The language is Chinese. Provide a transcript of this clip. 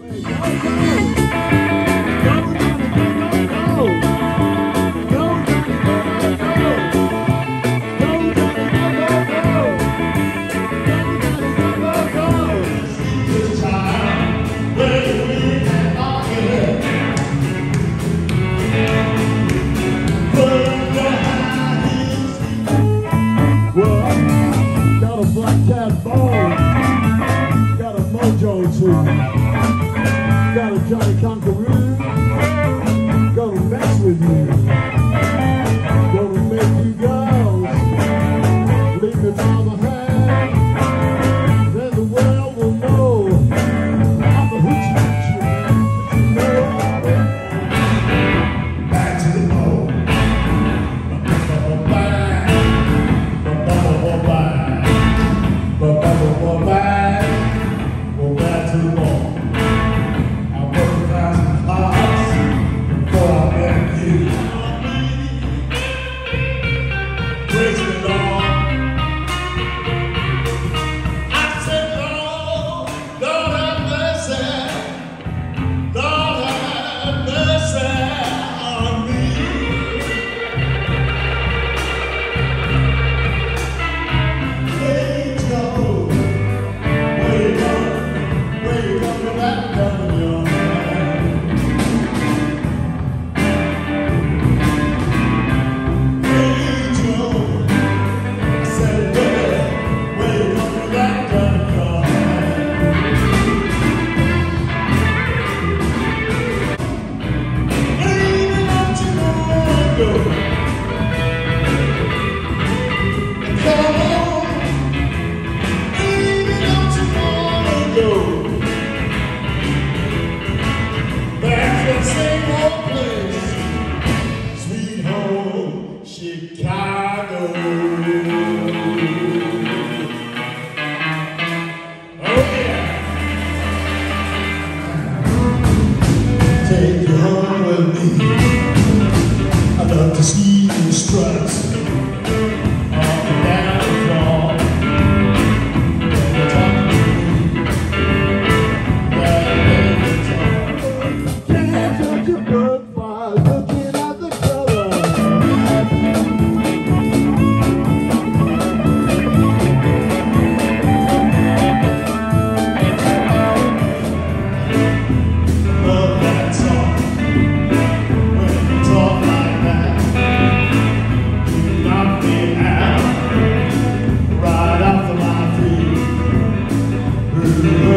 喂幺幺 Amen.